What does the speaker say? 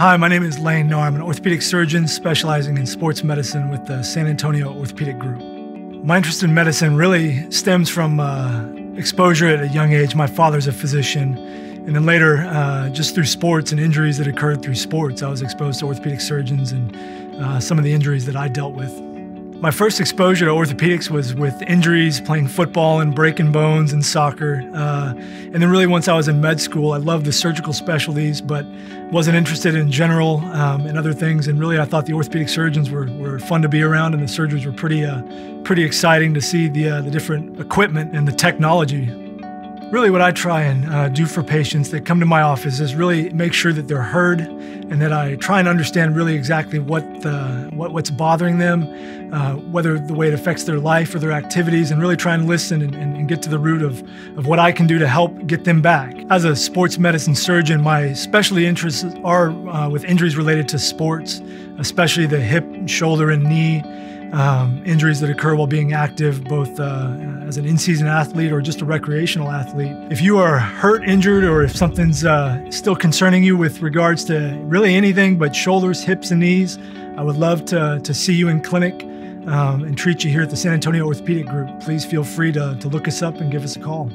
Hi, my name is Lane Naugher. I'm an orthopedic surgeon specializing in sports medicine with the San Antonio Orthopedic Group. My interest in medicine really stems from uh, exposure at a young age. My father's a physician, and then later, uh, just through sports and injuries that occurred through sports, I was exposed to orthopedic surgeons and uh, some of the injuries that I dealt with. My first exposure to orthopedics was with injuries, playing football and breaking bones and soccer. Uh, and then, really, once I was in med school, I loved the surgical specialties, but wasn't interested in general um, and other things. And really, I thought the orthopedic surgeons were, were fun to be around, and the surgeons were pretty, uh, pretty exciting to see the, uh, the different equipment and the technology Really, what I try and uh, do for patients that come to my office is really make sure that they're heard, and that I try and understand really exactly what the, what, what's bothering them, uh, whether the way it affects their life or their activities, and really try and listen and, and, and, get to the root of, of what I can do to help get them back. As a sports medicine surgeon, my specialty interests are uh, with injuries related to sports, especially the hip, shoulder, and knee um, injuries that occur while being active, both uh, as an in season athlete or just a recreational athlete. If you are hurt, injured, or if something's uh, still concerning you with regards to really anything but shoulders, hips, and knees, I would love to, to see you in clinic um, and treat you here at the San Antonio Orthopedic Group. Please feel free to, to look us up and give us a call.